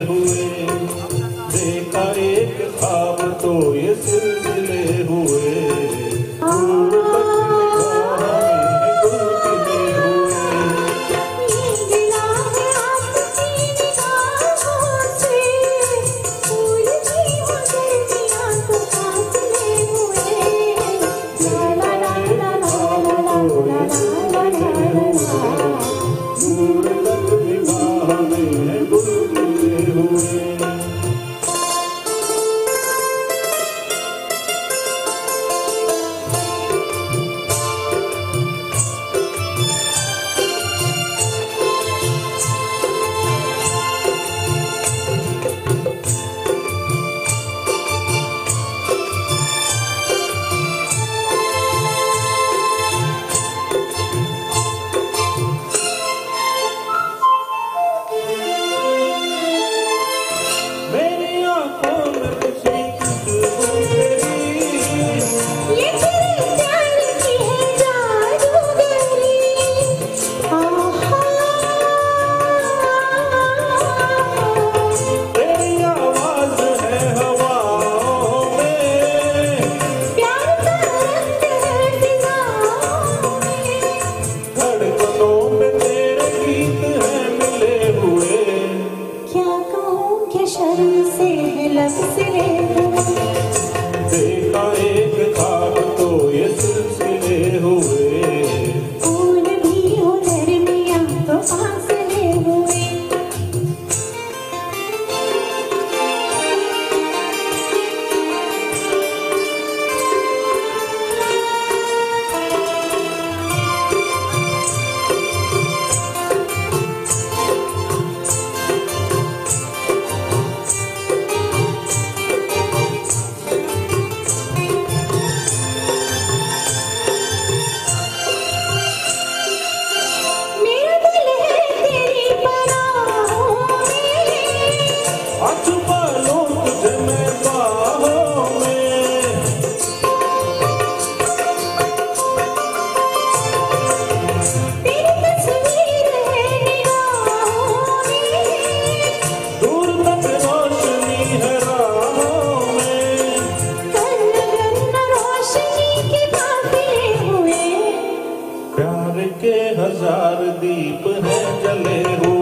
हुए। देखा एक खाब तो ये सिलसिले हुए दूर तक Oh, के हज़ार दीप है जले हुए।